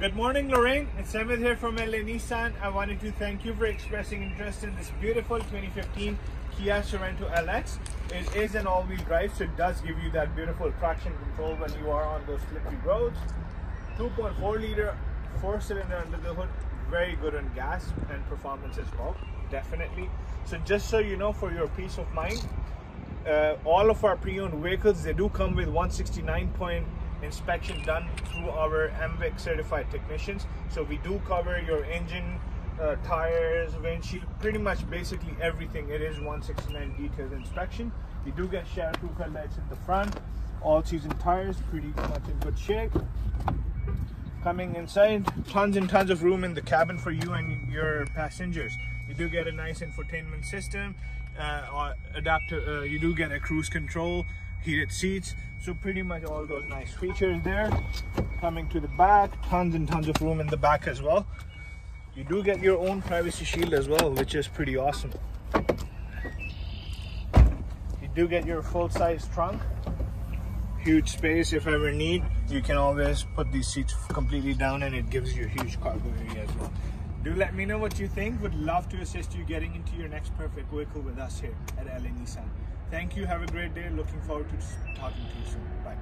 Good morning, Lorraine. It's Samit here from LA Nissan. I wanted to thank you for expressing interest in this beautiful 2015 Kia Sorento LX. It is an all-wheel drive, so it does give you that beautiful traction control when you are on those slippery roads. 2.4 liter, four cylinder under the hood, very good on gas and performance as well, definitely. So just so you know, for your peace of mind, uh, all of our pre-owned vehicles, they do come with 169 point inspection done through our MVIC certified technicians. So we do cover your engine, uh, tires, windshield, pretty much basically everything. It is 169 detailed inspection. You do get shatterproof headlights in the front, all season tires, pretty much in good shape. Coming inside, tons and tons of room in the cabin for you and your passengers. You do get a nice infotainment system, uh, adapter. Uh, you do get a cruise control, heated seats. So pretty much all those nice features there. Coming to the back, tons and tons of room in the back as well. You do get your own privacy shield as well, which is pretty awesome. You do get your full-size trunk huge space if ever need you can always put these seats completely down and it gives you a huge cargo area as well do let me know what you think would love to assist you getting into your next perfect vehicle with us here at LA Nissan Thank you. Have a great day. Looking forward to talking to you soon. Bye.